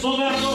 その